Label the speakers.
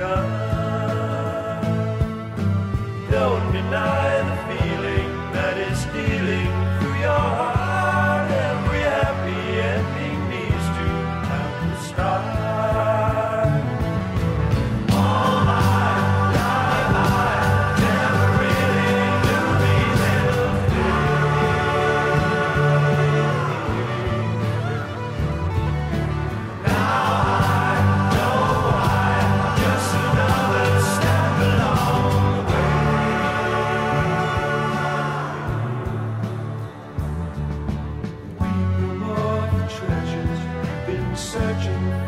Speaker 1: begun. Don't deny searching